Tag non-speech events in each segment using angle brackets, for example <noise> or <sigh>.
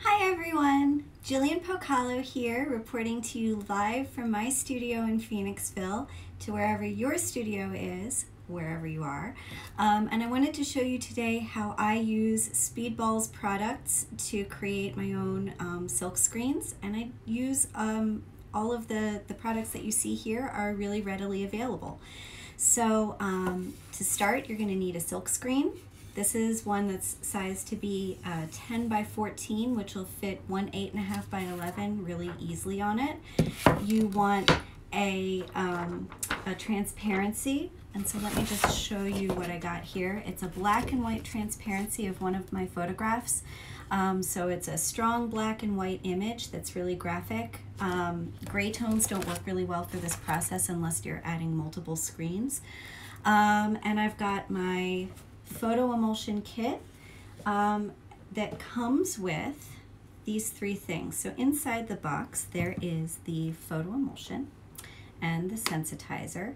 Hi everyone, Gillian Pokalo here, reporting to you live from my studio in Phoenixville to wherever your studio is, wherever you are. Um, and I wanted to show you today how I use Speedball's products to create my own um, silk screens. And I use um, all of the, the products that you see here are really readily available. So um, to start, you're going to need a silk screen. This is one that's sized to be uh, 10 by 14, which will fit one 8.5 by 11 really easily on it. You want a, um, a transparency, and so let me just show you what I got here. It's a black and white transparency of one of my photographs. Um, so it's a strong black and white image that's really graphic. Um, gray tones don't work really well for this process unless you're adding multiple screens. Um, and I've got my photo emulsion kit um, that comes with these three things. So inside the box there is the photo emulsion and the sensitizer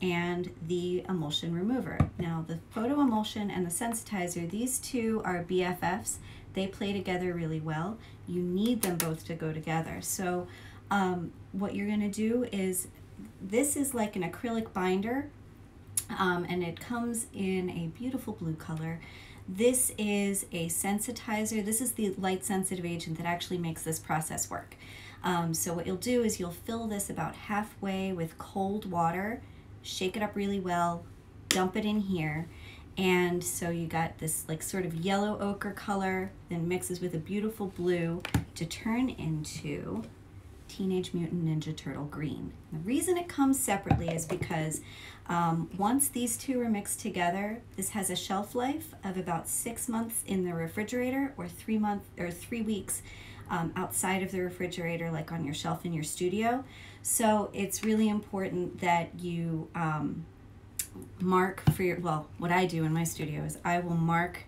and the emulsion remover. Now the photo emulsion and the sensitizer, these two are BFFs. They play together really well. You need them both to go together. So um, what you're gonna do is, this is like an acrylic binder um, and it comes in a beautiful blue color. This is a sensitizer. This is the light sensitive agent that actually makes this process work. Um, so what you'll do is you'll fill this about halfway with cold water, shake it up really well, dump it in here, and so you got this like sort of yellow ochre color, then mixes with a beautiful blue to turn into Teenage Mutant Ninja Turtle Green. The reason it comes separately is because um, once these two are mixed together, this has a shelf life of about six months in the refrigerator or three months or three weeks um, outside of the refrigerator, like on your shelf in your studio. So it's really important that you um, mark for your, well, what I do in my studio is I will mark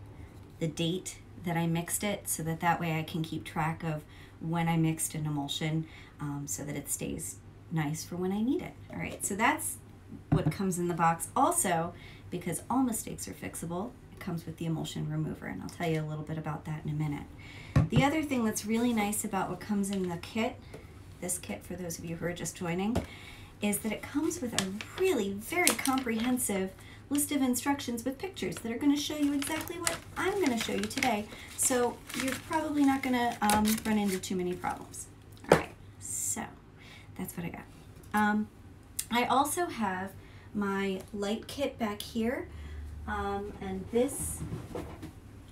the date that I mixed it so that that way I can keep track of when I mixed an emulsion um, so that it stays nice for when I need it. All right, so that's what comes in the box. Also, because all mistakes are fixable, it comes with the emulsion remover, and I'll tell you a little bit about that in a minute. The other thing that's really nice about what comes in the kit, this kit for those of you who are just joining, is that it comes with a really very comprehensive list of instructions with pictures that are going to show you exactly what I'm going to show you today. So you're probably not going to um, run into too many problems. All right, so that's what I got. Um, I also have my light kit back here, um, and this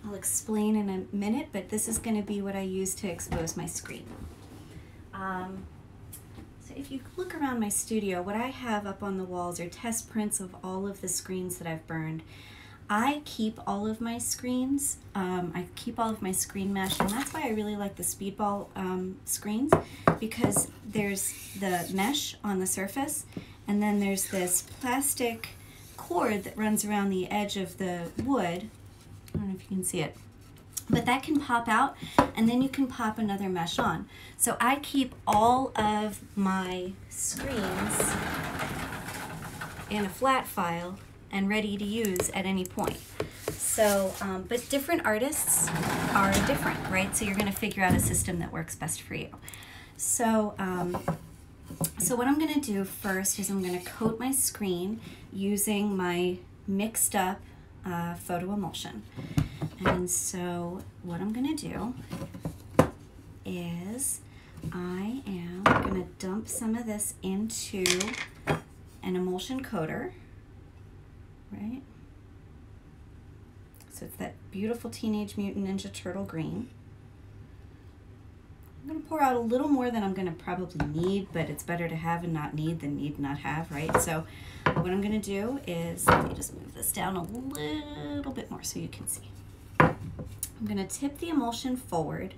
I'll explain in a minute, but this is going to be what I use to expose my screen. Um, so if you look around my studio, what I have up on the walls are test prints of all of the screens that I've burned. I keep all of my screens. Um, I keep all of my screen mesh, and that's why I really like the Speedball um, screens because there's the mesh on the surface, and then there's this plastic cord that runs around the edge of the wood. I don't know if you can see it but that can pop out and then you can pop another mesh on. So I keep all of my screens in a flat file and ready to use at any point. So, um, but different artists are different, right? So you're gonna figure out a system that works best for you. So, um, so what I'm gonna do first is I'm gonna coat my screen using my mixed up uh, photo emulsion. And so what I'm gonna do is I am gonna dump some of this into an emulsion coater, right? So it's that beautiful Teenage Mutant Ninja Turtle green. I'm gonna pour out a little more than I'm gonna probably need, but it's better to have and not need than need not have, right? So what I'm gonna do is, let me just move this down a little bit more so you can see. I'm gonna tip the emulsion forward.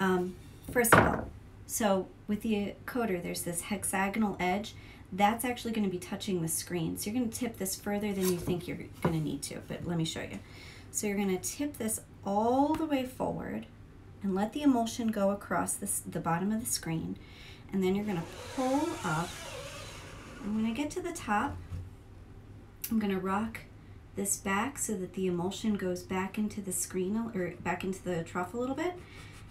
Um, first of all, so with the coater, there's this hexagonal edge. That's actually gonna be touching the screen. So you're gonna tip this further than you think you're gonna need to, but let me show you. So you're gonna tip this all the way forward and let the emulsion go across this, the bottom of the screen. And then you're gonna pull up. And when I get to the top, I'm gonna rock this back so that the emulsion goes back into the screen or back into the trough a little bit.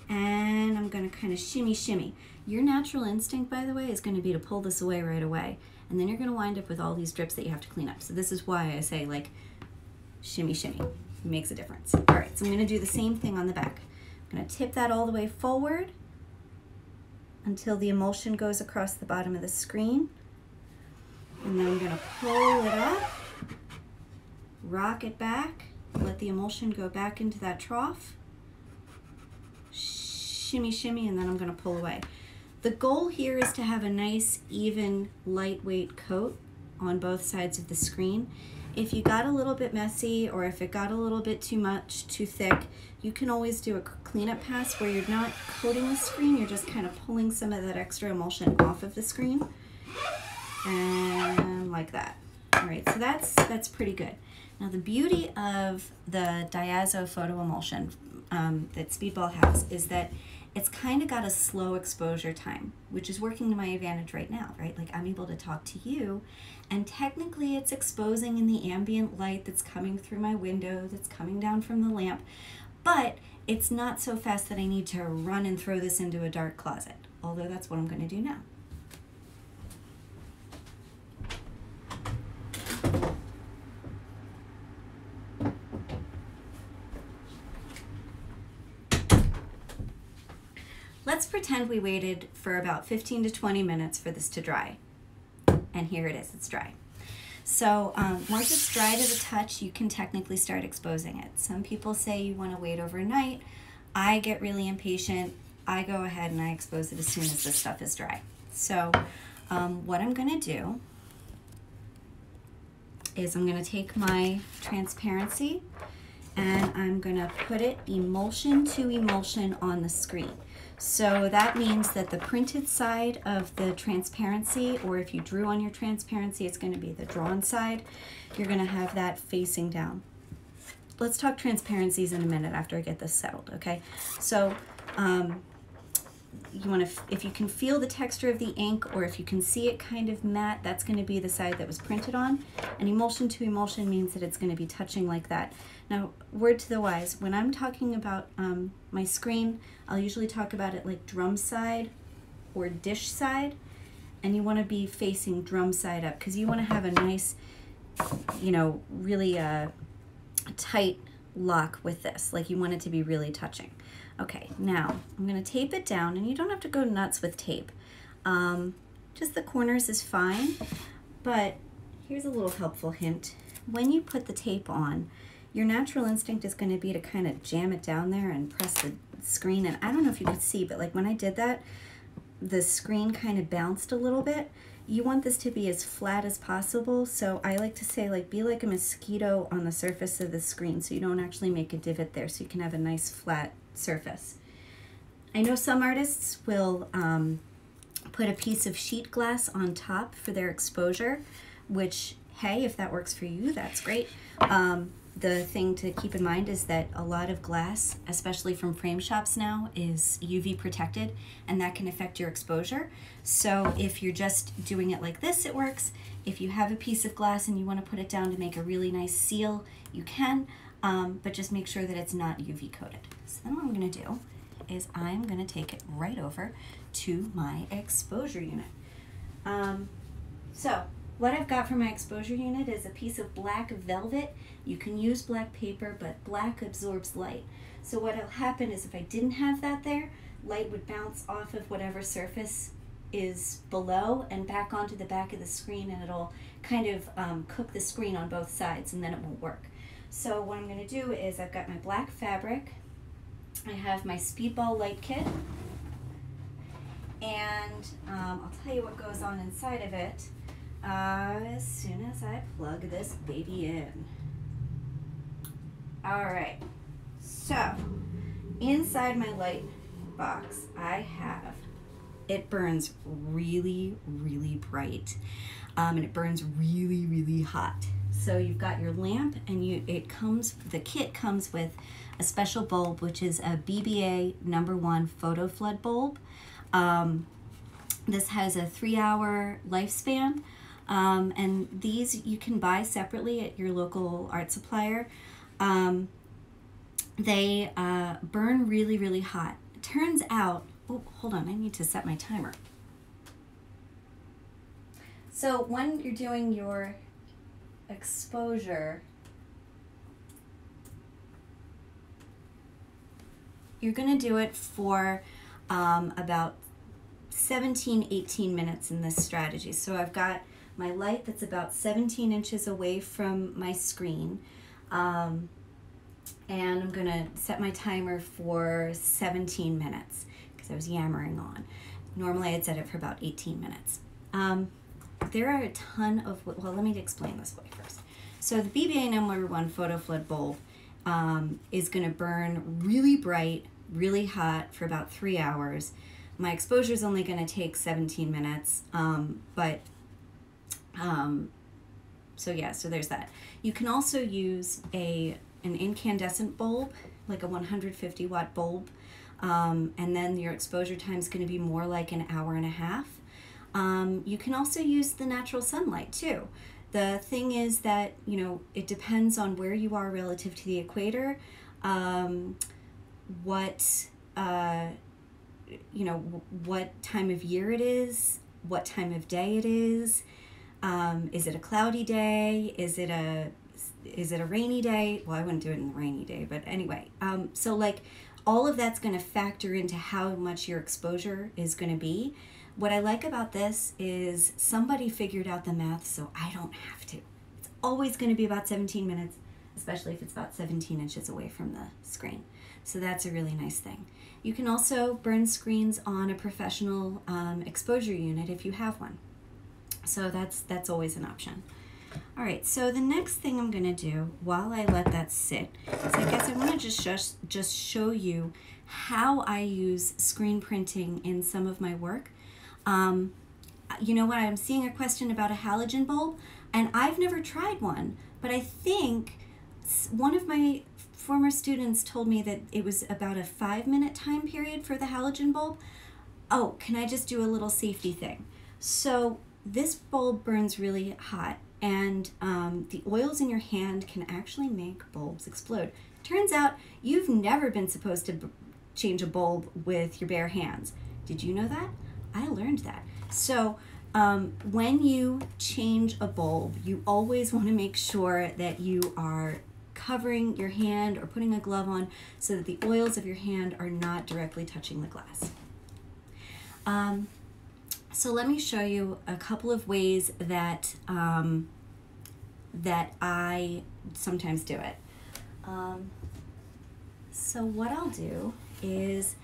and I'm gonna kind of shimmy shimmy. Your natural instinct, by the way, is gonna be to pull this away right away. And then you're gonna wind up with all these drips that you have to clean up. So this is why I say like shimmy shimmy, it makes a difference. All right, so I'm gonna do the same thing on the back. I'm gonna tip that all the way forward until the emulsion goes across the bottom of the screen. And then I'm gonna pull it up, rock it back, let the emulsion go back into that trough, shimmy shimmy, and then I'm gonna pull away. The goal here is to have a nice, even, lightweight coat on both sides of the screen. If you got a little bit messy or if it got a little bit too much, too thick, you can always do a cleanup pass where you're not coating the screen, you're just kind of pulling some of that extra emulsion off of the screen. And like that. All right, so that's, that's pretty good. Now the beauty of the Diazo photo emulsion um, that Speedball has is that it's kind of got a slow exposure time, which is working to my advantage right now, right? Like I'm able to talk to you, and technically it's exposing in the ambient light that's coming through my window, that's coming down from the lamp, but it's not so fast that I need to run and throw this into a dark closet, although that's what I'm going to do now. Let's pretend we waited for about 15 to 20 minutes for this to dry. And here it is, it's dry. So um, once it's dry to the touch, you can technically start exposing it. Some people say you want to wait overnight. I get really impatient. I go ahead and I expose it as soon as the stuff is dry. So um, what I'm going to do is I'm going to take my transparency and I'm going to put it emulsion to emulsion on the screen. So that means that the printed side of the transparency, or if you drew on your transparency, it's going to be the drawn side. You're going to have that facing down. Let's talk transparencies in a minute after I get this settled, okay? So um, you want to, if you can feel the texture of the ink or if you can see it kind of matte, that's going to be the side that was printed on. And emulsion to emulsion means that it's going to be touching like that. Now, word to the wise, when I'm talking about um, my screen, I'll usually talk about it like drum side or dish side. And you want to be facing drum side up because you want to have a nice, you know, really uh, tight lock with this. Like you want it to be really touching. Okay, now I'm going to tape it down and you don't have to go nuts with tape. Um, just the corners is fine, but here's a little helpful hint. When you put the tape on, your natural instinct is going to be to kind of jam it down there and press the screen. And I don't know if you could see, but like when I did that, the screen kind of bounced a little bit. You want this to be as flat as possible. So I like to say like be like a mosquito on the surface of the screen so you don't actually make a divot there so you can have a nice flat surface. I know some artists will um, put a piece of sheet glass on top for their exposure, which, hey, if that works for you, that's great. Um, the thing to keep in mind is that a lot of glass, especially from frame shops now, is UV protected and that can affect your exposure. So if you're just doing it like this, it works. If you have a piece of glass and you want to put it down to make a really nice seal, you can, um, but just make sure that it's not UV coated. So then what I'm going to do is I'm going to take it right over to my exposure unit. Um, so what I've got for my exposure unit is a piece of black velvet. You can use black paper, but black absorbs light. So what will happen is if I didn't have that there, light would bounce off of whatever surface is below and back onto the back of the screen and it'll kind of um, cook the screen on both sides and then it won't work. So what I'm going to do is I've got my black fabric, I have my speedball light kit, and um, I'll tell you what goes on inside of it as soon as I plug this baby in. All right, so inside my light box, I have, it burns really, really bright. Um, and it burns really, really hot. So you've got your lamp and you it comes, the kit comes with a special bulb, which is a BBA number one photo flood bulb. Um, this has a three hour lifespan. Um, and these you can buy separately at your local art supplier. Um, they uh, burn really, really hot. turns out, oh, hold on, I need to set my timer. So when you're doing your exposure, you're going to do it for um, about 17, 18 minutes in this strategy. So I've got my light that's about 17 inches away from my screen. Um, and I'm gonna set my timer for 17 minutes because I was yammering on. Normally I'd set it for about 18 minutes. Um, there are a ton of, well, let me explain this way first. So the BBA number one photo flood bulb um, is gonna burn really bright, really hot for about three hours. My exposure is only gonna take 17 minutes, um, but um, so yeah, so there's that. You can also use a an incandescent bulb, like a 150 watt bulb, um, and then your exposure time is going to be more like an hour and a half. Um, you can also use the natural sunlight too. The thing is that, you know, it depends on where you are relative to the equator, um, what, uh, you know, what time of year it is, what time of day it is. Um, is it a cloudy day? Is it a is it a rainy day? Well, I wouldn't do it in the rainy day, but anyway. Um, so like all of that's going to factor into how much your exposure is going to be. What I like about this is somebody figured out the math, so I don't have to. It's always going to be about 17 minutes, especially if it's about 17 inches away from the screen. So that's a really nice thing. You can also burn screens on a professional um, exposure unit if you have one. So that's that's always an option. All right, so the next thing I'm gonna do while I let that sit is I guess I wanna just, just, just show you how I use screen printing in some of my work. Um, you know what, I'm seeing a question about a halogen bulb, and I've never tried one, but I think one of my former students told me that it was about a five minute time period for the halogen bulb. Oh, can I just do a little safety thing? So this bulb burns really hot and um, the oils in your hand can actually make bulbs explode. Turns out you've never been supposed to change a bulb with your bare hands. Did you know that? I learned that. So um, when you change a bulb, you always want to make sure that you are covering your hand or putting a glove on so that the oils of your hand are not directly touching the glass. Um, so let me show you a couple of ways that um, that I sometimes do it. Um, so what I'll do is,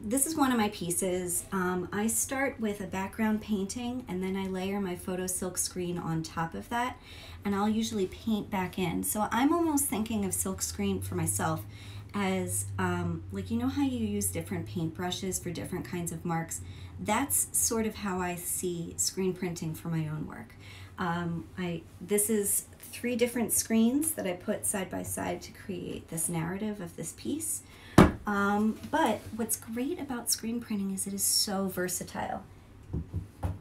this is one of my pieces. Um, I start with a background painting and then I layer my photo silk screen on top of that and I'll usually paint back in. So I'm almost thinking of silk screen for myself as um, like you know how you use different paint brushes for different kinds of marks that's sort of how I see screen printing for my own work. Um, I this is three different screens that I put side by side to create this narrative of this piece. Um, but what's great about screen printing is it is so versatile.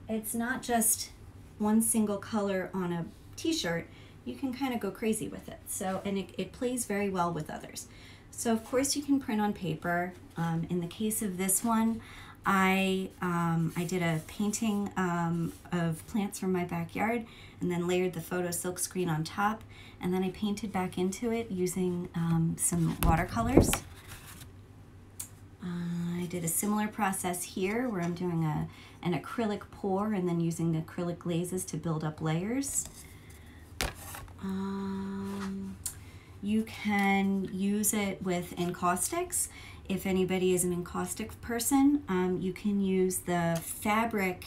It's not just one single color on a t-shirt, you can kind of go crazy with it. So, and it, it plays very well with others. So of course you can print on paper. Um, in the case of this one, I, um, I did a painting um, of plants from my backyard and then layered the photo silk screen on top and then I painted back into it using um, some watercolors. I did a similar process here where I'm doing a, an acrylic pour and then using acrylic glazes to build up layers. Um, you can use it with encaustics. If anybody is an encaustic person, um, you can use the fabric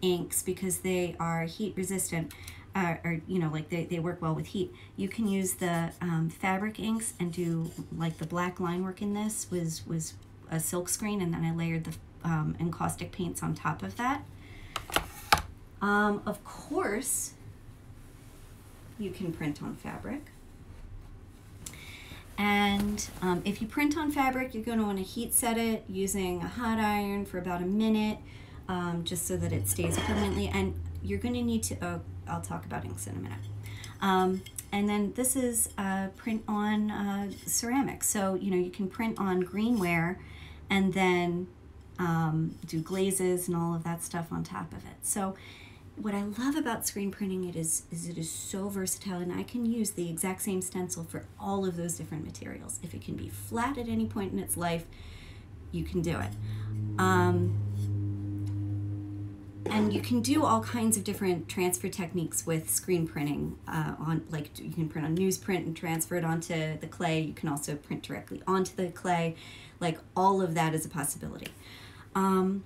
inks because they are heat resistant. Uh, or you know like they, they work well with heat you can use the um, fabric inks and do like the black line work in this was was a silk screen and then I layered the um, encaustic paints on top of that um, of course you can print on fabric and um, if you print on fabric, you're going to want to heat set it using a hot iron for about a minute, um, just so that it stays permanently. And you're going to need to, oh, I'll talk about inks in a minute. Um, and then this is uh, print on uh, ceramic. So, you know, you can print on greenware and then um, do glazes and all of that stuff on top of it. So what I love about screen printing it is, is it is so versatile and I can use the exact same stencil for all of those different materials. If it can be flat at any point in its life, you can do it. Um, and you can do all kinds of different transfer techniques with screen printing uh, on like you can print on newsprint and transfer it onto the clay you can also print directly onto the clay like all of that is a possibility um,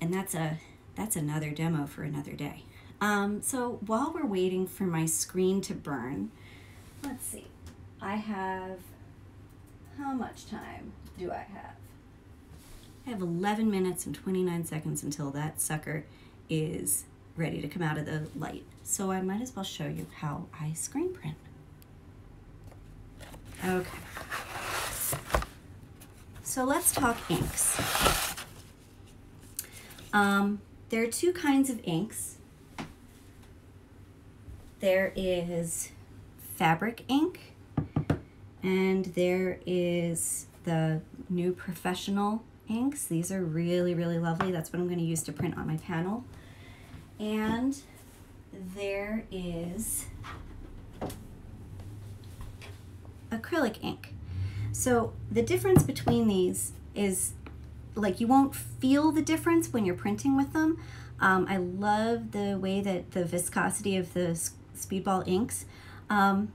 and that's a that's another demo for another day um, so while we're waiting for my screen to burn let's see I have how much time do I have I have 11 minutes and 29 seconds until that sucker is ready to come out of the light. So I might as well show you how I screen print. Okay. So let's talk inks. Um, there are two kinds of inks. There is fabric ink and there is the new professional inks. These are really, really lovely. That's what I'm going to use to print on my panel. And there is acrylic ink. So the difference between these is like you won't feel the difference when you're printing with them. Um, I love the way that the viscosity of the speedball inks. Um,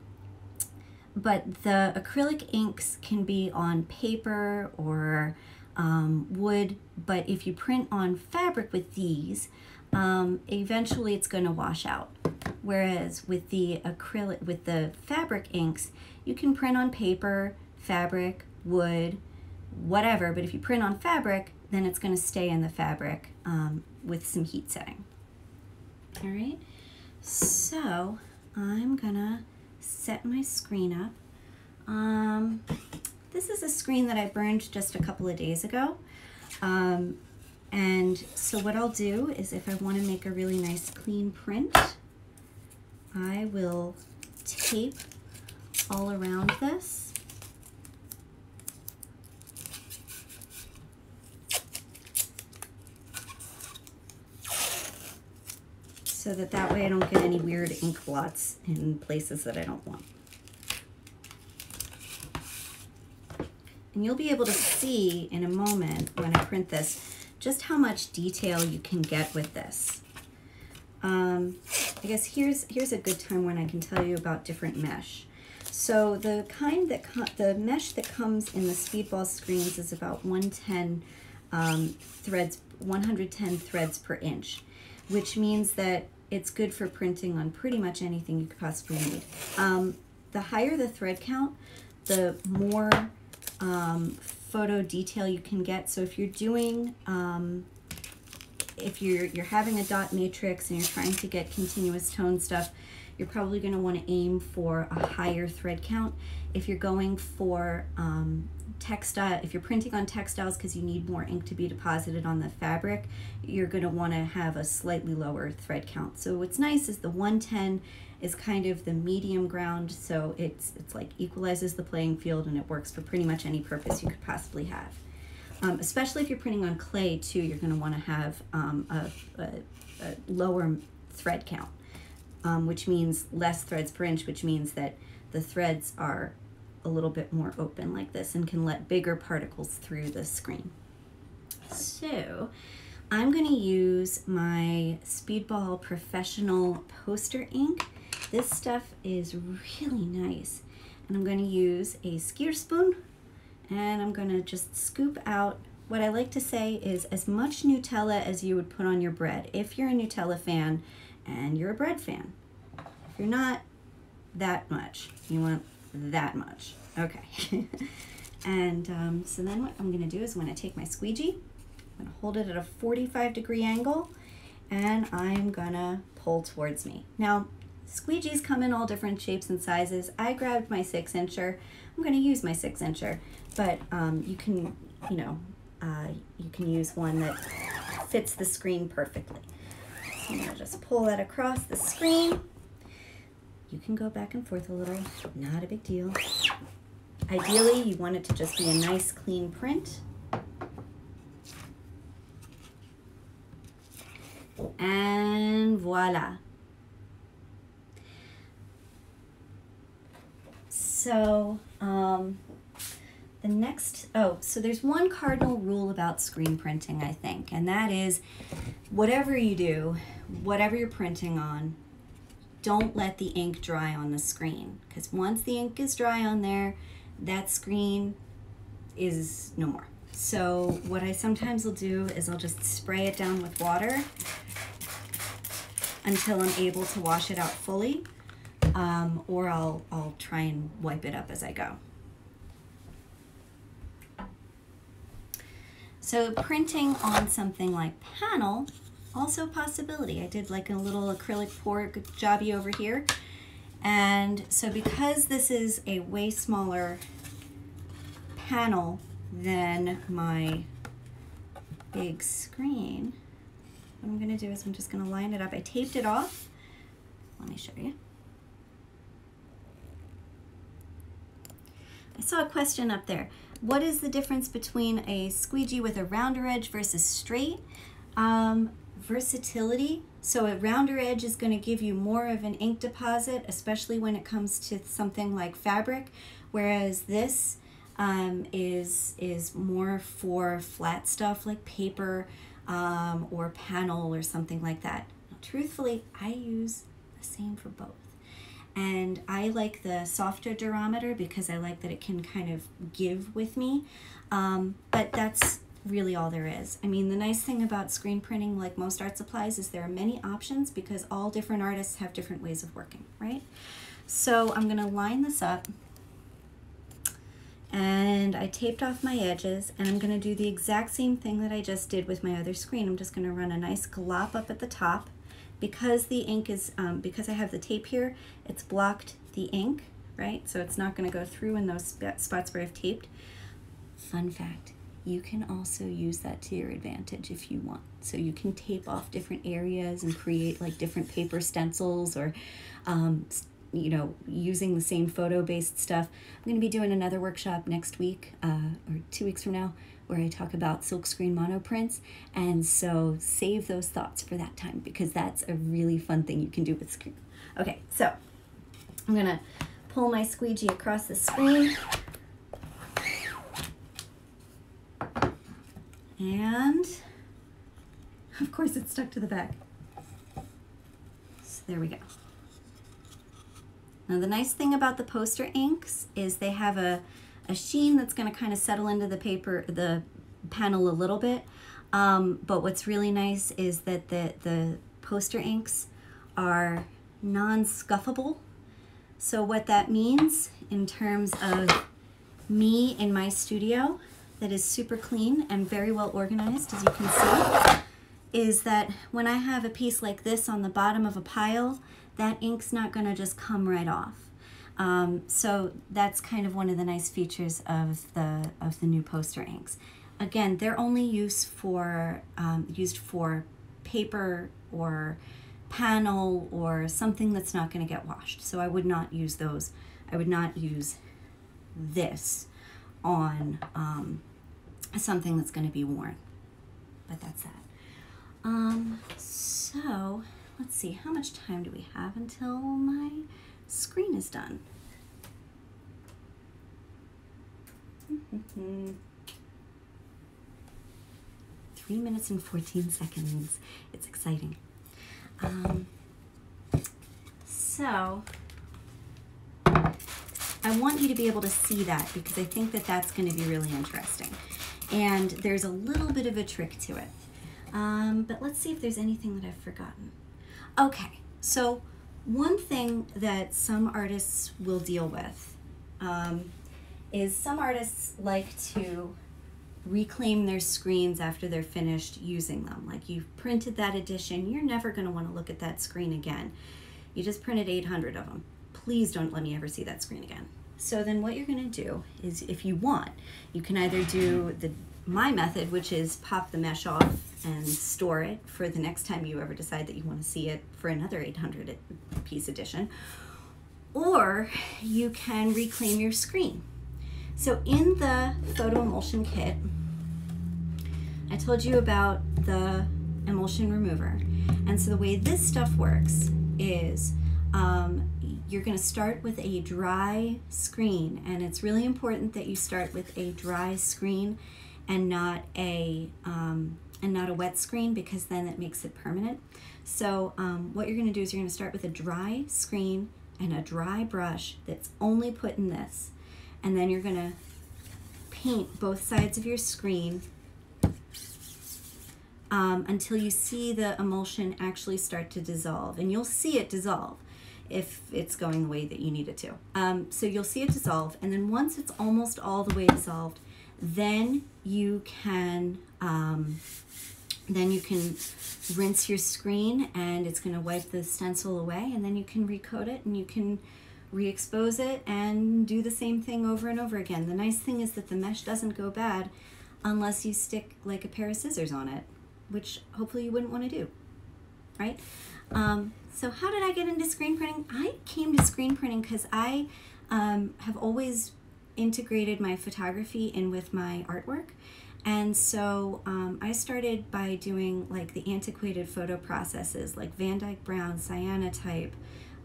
but the acrylic inks can be on paper or um, wood, but if you print on fabric with these, um, eventually it's going to wash out. Whereas with the acrylic, with the fabric inks, you can print on paper, fabric, wood, whatever, but if you print on fabric, then it's going to stay in the fabric um, with some heat setting. All right, so I'm gonna set my screen up. Um, this is a screen that I burned just a couple of days ago. Um, and so what I'll do is if I want to make a really nice clean print, I will tape all around this. So that that way I don't get any weird ink blots in places that I don't want. And you'll be able to see in a moment when I print this just how much detail you can get with this. Um, I guess here's here's a good time when I can tell you about different mesh. So the kind that the mesh that comes in the speedball screens is about 110 um, threads, 110 threads per inch, which means that it's good for printing on pretty much anything you could possibly need. Um, the higher the thread count, the more um, photo detail you can get. So if you're doing, um, if you're, you're having a dot matrix and you're trying to get continuous tone stuff, you're probably going to want to aim for a higher thread count. If you're going for um, textile, if you're printing on textiles because you need more ink to be deposited on the fabric, you're going to want to have a slightly lower thread count. So what's nice is the 110 is kind of the medium ground, so it's, it's like equalizes the playing field and it works for pretty much any purpose you could possibly have. Um, especially if you're printing on clay too, you're going to want to have um, a, a, a, lower thread count, um, which means less threads per inch, which means that the threads are a little bit more open like this and can let bigger particles through the screen. So I'm going to use my Speedball Professional Poster ink this stuff is really nice. And I'm going to use a skewer spoon and I'm going to just scoop out what I like to say is as much Nutella as you would put on your bread if you're a Nutella fan and you're a bread fan. If you're not, that much. You want that much. Okay. <laughs> and um, so then what I'm going to do is when I take my squeegee, I'm to hold it at a 45 degree angle and I'm going to pull towards me. Now, Squeegees come in all different shapes and sizes. I grabbed my six incher. I'm going to use my six incher, but um, you can, you know, uh, you can use one that fits the screen perfectly. So I'm to just pull that across the screen. You can go back and forth a little, not a big deal. Ideally, you want it to just be a nice clean print. And voila. So, um, the next, oh, so there's one cardinal rule about screen printing, I think, and that is whatever you do, whatever you're printing on, don't let the ink dry on the screen because once the ink is dry on there, that screen is no more. So what I sometimes will do is I'll just spray it down with water until I'm able to wash it out fully, um, or I'll, I'll try and wipe it up as I go. So printing on something like panel, also a possibility. I did like a little acrylic pour jobby over here. And so because this is a way smaller panel than my big screen, what I'm gonna do is I'm just gonna line it up. I taped it off. Let me show you. I saw a question up there. What is the difference between a squeegee with a rounder edge versus straight? Um, versatility. So a rounder edge is going to give you more of an ink deposit, especially when it comes to something like fabric, whereas this um, is, is more for flat stuff like paper um, or panel or something like that. Truthfully, I use the same for both. And I like the softer durometer because I like that it can kind of give with me. Um, but that's really all there is. I mean, the nice thing about screen printing, like most art supplies, is there are many options because all different artists have different ways of working, right? So I'm gonna line this up and I taped off my edges and I'm gonna do the exact same thing that I just did with my other screen. I'm just gonna run a nice glop up at the top. Because the ink is, um, because I have the tape here, it's blocked the ink, right? So it's not gonna go through in those spots where I've taped. Fun fact, you can also use that to your advantage if you want. So you can tape off different areas and create like different paper stencils or, um, you know, using the same photo-based stuff. I'm going to be doing another workshop next week uh, or two weeks from now where I talk about silkscreen monoprints. And so save those thoughts for that time because that's a really fun thing you can do with screen. Okay, so I'm going to pull my squeegee across the screen And of course it's stuck to the back. So there we go. Now the nice thing about the poster inks is they have a, a sheen that's gonna kind of settle into the paper, the panel a little bit. Um, but what's really nice is that the, the poster inks are non-scuffable. So what that means in terms of me in my studio that is super clean and very well organized, as you can see, is that when I have a piece like this on the bottom of a pile, that ink's not gonna just come right off. Um, so that's kind of one of the nice features of the, of the new poster inks. Again, they're only used for, um, used for paper or panel or something that's not gonna get washed. So I would not use those. I would not use this on um, something that's going to be worn. But that's that. Um, so let's see, how much time do we have until my screen is done? <laughs> Three minutes and 14 seconds. It's exciting. Um, so I want you to be able to see that because I think that that's going to be really interesting and there's a little bit of a trick to it. Um, but let's see if there's anything that I've forgotten. Okay, so one thing that some artists will deal with um, is some artists like to reclaim their screens after they're finished using them. Like you've printed that edition, you're never going to want to look at that screen again. You just printed 800 of them. Please don't let me ever see that screen again. So then what you're gonna do is if you want, you can either do the my method, which is pop the mesh off and store it for the next time you ever decide that you want to see it for another 800 piece edition, or you can reclaim your screen. So in the photo emulsion kit, I told you about the emulsion remover. And so the way this stuff works is um, you're going to start with a dry screen, and it's really important that you start with a dry screen and not a um, and not a wet screen because then it makes it permanent. So um, what you're going to do is you're going to start with a dry screen and a dry brush that's only put in this, and then you're going to paint both sides of your screen um, until you see the emulsion actually start to dissolve. And you'll see it dissolve if it's going the way that you need it to. Um, so you'll see it dissolve. And then once it's almost all the way dissolved, then you can um, then you can rinse your screen and it's going to wipe the stencil away and then you can recoat it and you can re-expose it and do the same thing over and over again. The nice thing is that the mesh doesn't go bad unless you stick like a pair of scissors on it, which hopefully you wouldn't want to do, right? Um, so how did I get into screen printing? I came to screen printing because I um, have always integrated my photography in with my artwork. And so um, I started by doing like the antiquated photo processes like Van Dyke Brown, cyanotype,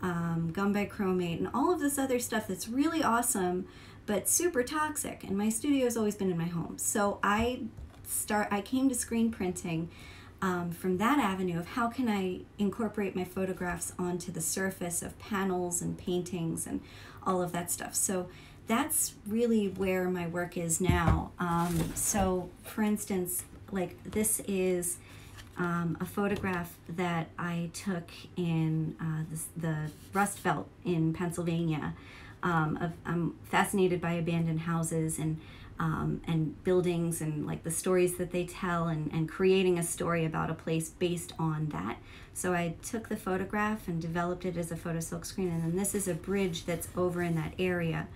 um, gum bichromate, and all of this other stuff that's really awesome, but super toxic. And my studio has always been in my home. So I start. I came to screen printing um, from that avenue of how can I incorporate my photographs onto the surface of panels and paintings and all of that stuff. So that's really where my work is now. Um, so, for instance, like this is um, a photograph that I took in uh, this, the Rust Belt in Pennsylvania. Um, of, I'm fascinated by abandoned houses and um, and buildings and like the stories that they tell and, and creating a story about a place based on that. So I took the photograph and developed it as a photo silk screen and then this is a bridge that's over in that area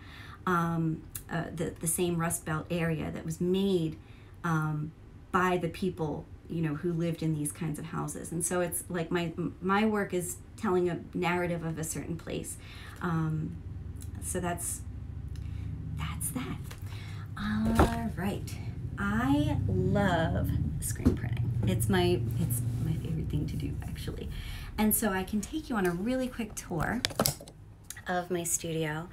um, uh, the, the same Rust Belt area that was made um, by the people you know who lived in these kinds of houses. And so it's like my my work is telling a narrative of a certain place. Um, so that's that's that all right i love screen printing it's my it's my favorite thing to do actually and so i can take you on a really quick tour of my studio.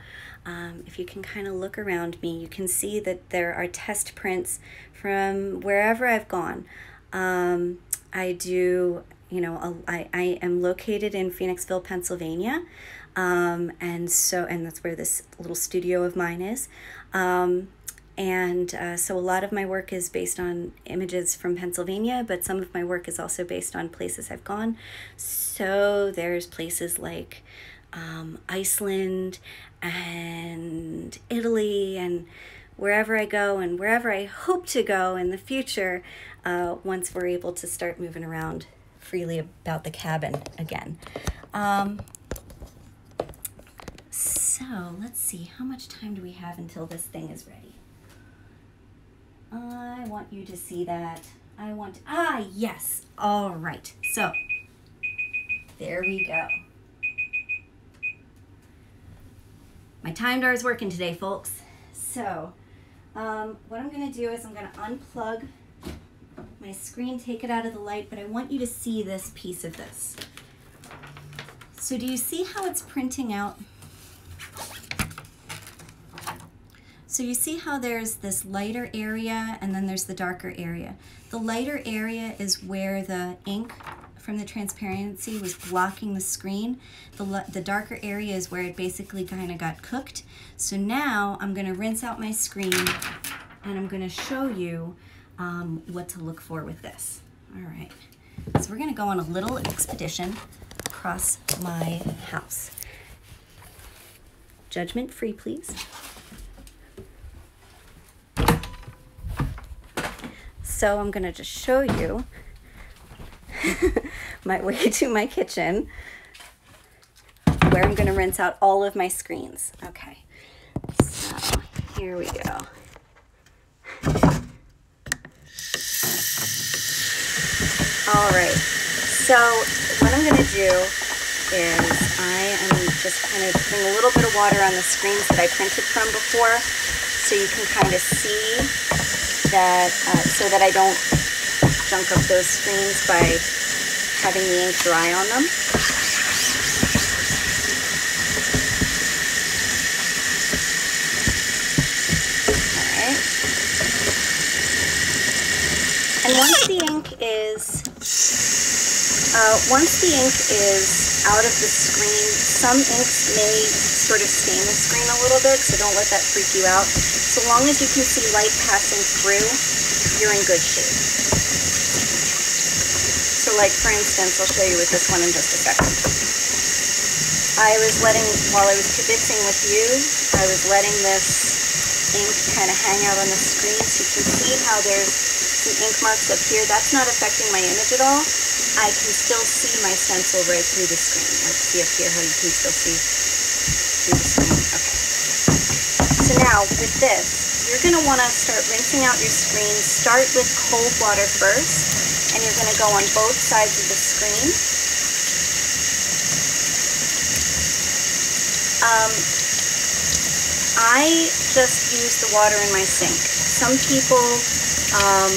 Um, if you can kind of look around me, you can see that there are test prints from wherever I've gone. Um, I do, you know, a, I, I am located in Phoenixville, Pennsylvania. Um, and so, and that's where this little studio of mine is. Um, and uh, so a lot of my work is based on images from Pennsylvania, but some of my work is also based on places I've gone. So there's places like um, Iceland and Italy and wherever I go and wherever I hope to go in the future uh, once we're able to start moving around freely about the cabin again. Um, so let's see, how much time do we have until this thing is ready? I want you to see that. I want, ah, yes. All right. So there we go. My time jar is working today, folks. So, um, what I'm gonna do is I'm gonna unplug my screen, take it out of the light, but I want you to see this piece of this. So do you see how it's printing out? So you see how there's this lighter area and then there's the darker area. The lighter area is where the ink from the transparency was blocking the screen. The, the darker area is where it basically kind of got cooked. So now I'm gonna rinse out my screen and I'm gonna show you um, what to look for with this. All right, so we're gonna go on a little expedition across my house. Judgment free, please. So I'm gonna just show you <laughs> my way to my kitchen where I'm going to rinse out all of my screens. Okay, so here we go. All right, so what I'm going to do is I am just kind of putting a little bit of water on the screens that I printed from before so you can kind of see that, uh, so that I don't junk up those screens by having the ink dry on them. And once the ink is uh, once the ink is out of the screen, some inks may sort of stain the screen a little bit, so don't let that freak you out. So long as you can see light passing through, you're in good shape. So like for instance, I'll show you with this one in just a second. I was letting, while I was kibitzing with you, I was letting this ink kind of hang out on the screen so you can see how there's some ink marks up here. That's not affecting my image at all. I can still see my stencil right through the screen. Let's see up here how you can still see through the screen. Okay. So now with this, you're going to want to start rinsing out your screen. Start with cold water first, and you're going to go on both sides of the screen. Um, I just use the water in my sink. Some people um,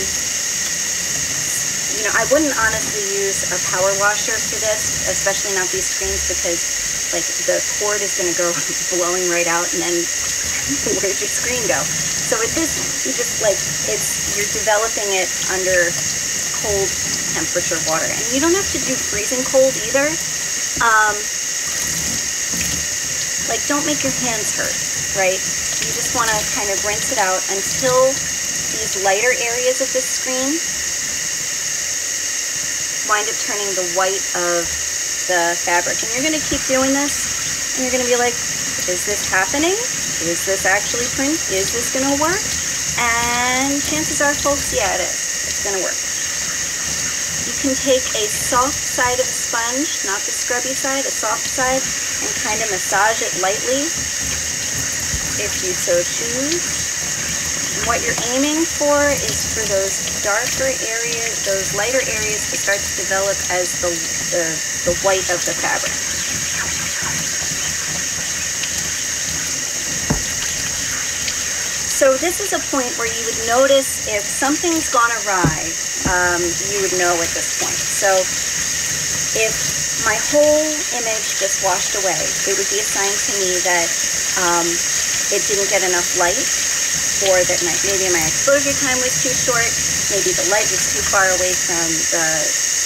you know, I wouldn't honestly use a power washer for this, especially not these screens, because like the cord is going to go <laughs> blowing right out, and then <laughs> where's your screen go? So with this, you just like it's you're developing it under cold temperature water, and you don't have to do freezing cold either. Um, like don't make your hands hurt, right? You just want to kind of rinse it out until these lighter areas of the screen wind up turning the white of the fabric. And you're going to keep doing this, and you're going to be like, is this happening? Is this actually print? Is this going to work? And chances are, folks, yeah, it is. It's going to work. You can take a soft side of a sponge, not the scrubby side, a soft side, and kind of massage it lightly if you so choose what you're aiming for is for those darker areas, those lighter areas to start to develop as the, the, the white of the fabric. So this is a point where you would notice if something's gone awry, um, you would know at this point. So if my whole image just washed away, it would be a sign to me that um, it didn't get enough light or that my, maybe my exposure time was too short, maybe the light was too far away from the,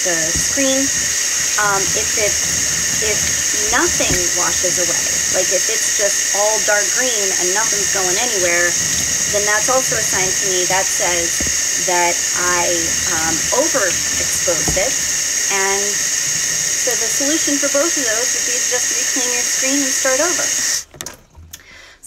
the screen. Um, if it if nothing washes away, like if it's just all dark green and nothing's going anywhere, then that's also a sign to me that says that I um, overexposed it. And so the solution for both of those would be to just reclaim your screen and start over.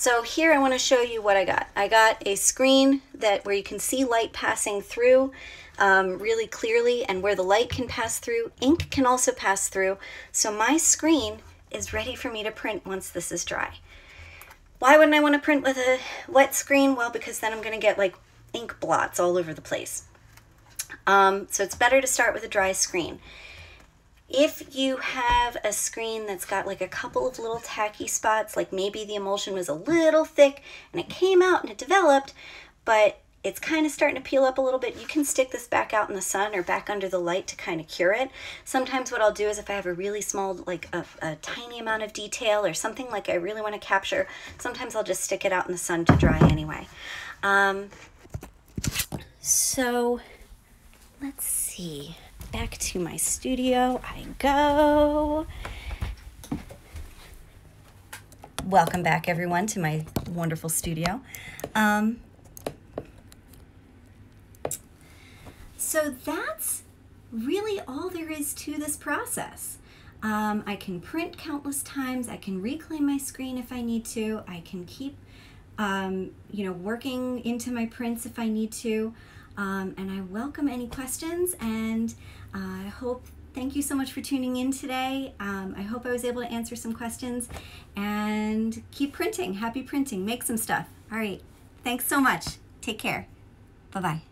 So here I want to show you what I got. I got a screen that where you can see light passing through um, really clearly and where the light can pass through, ink can also pass through. So my screen is ready for me to print once this is dry. Why wouldn't I want to print with a wet screen? Well, because then I'm going to get like ink blots all over the place. Um, so it's better to start with a dry screen. If you have a screen that's got like a couple of little tacky spots, like maybe the emulsion was a little thick and it came out and it developed, but it's kind of starting to peel up a little bit, you can stick this back out in the sun or back under the light to kind of cure it. Sometimes what I'll do is if I have a really small, like a, a tiny amount of detail or something like I really want to capture, sometimes I'll just stick it out in the sun to dry anyway. Um, so let's see back to my studio I go. Welcome back everyone to my wonderful studio. Um, so that's really all there is to this process. Um, I can print countless times. I can reclaim my screen if I need to. I can keep, um, you know, working into my prints if I need to. Um, and I welcome any questions and I hope, thank you so much for tuning in today. Um, I hope I was able to answer some questions and keep printing. Happy printing. Make some stuff. All right. Thanks so much. Take care. Bye-bye.